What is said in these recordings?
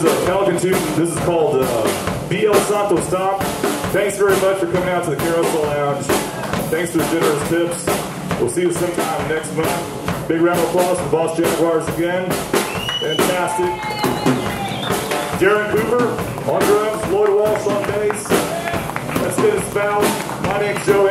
uh, Pelican 2. This is called uh, BL Santo Stomp. Thanks very much for coming out to the Carousel Lounge. Thanks for the generous tips. We'll see you sometime next month. Big round of applause for Boss Jaguars again. Fantastic. Darren Cooper on drums, Lloyd Walsh on bass. Let's get it found. My name's Joe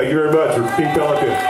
Thank you very much. Repeat Pelican.